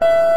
Música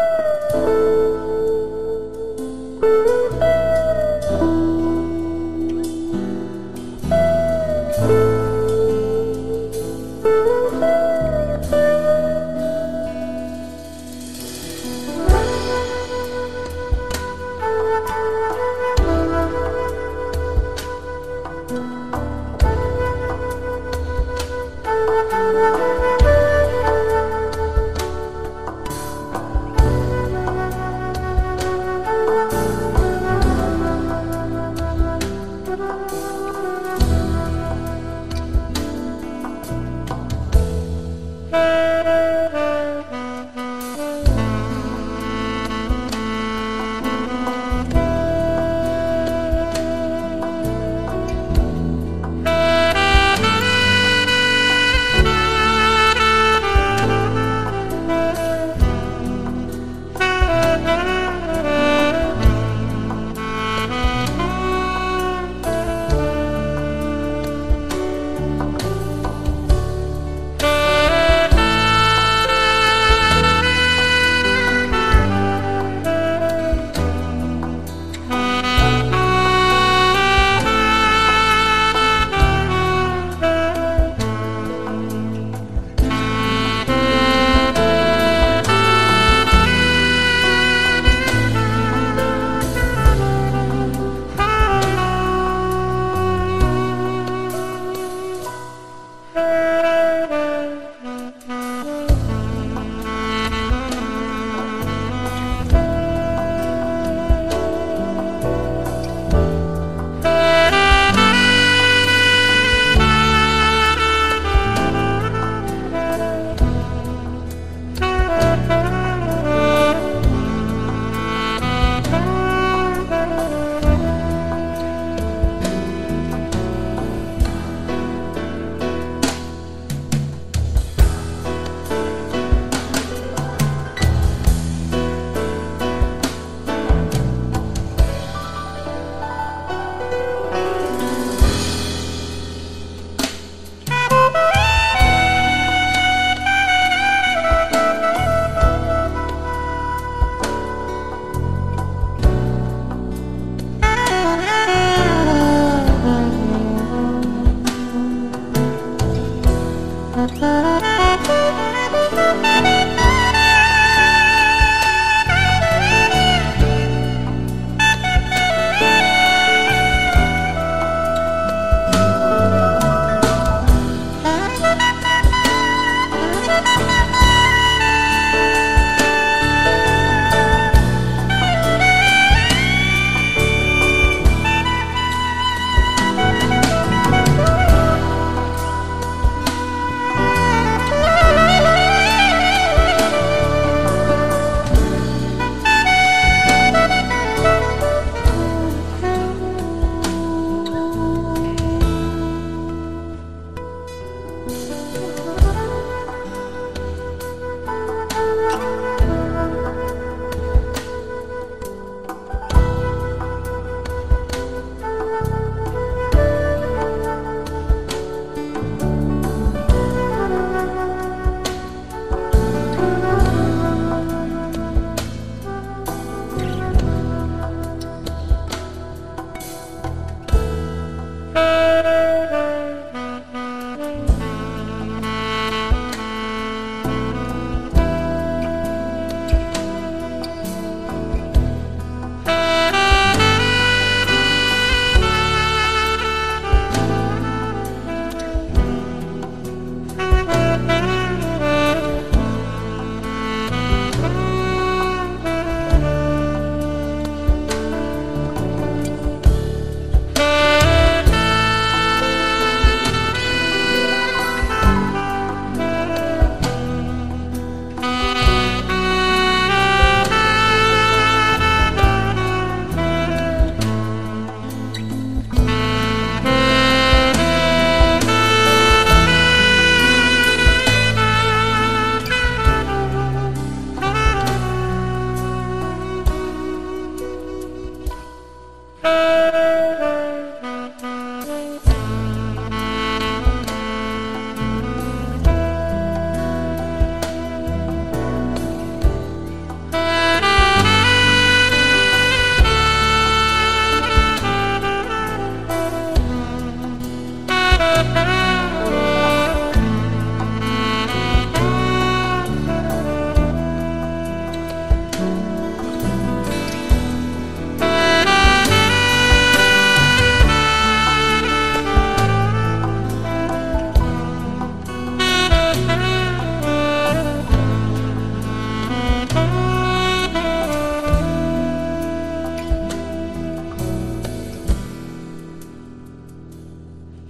Música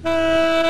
Música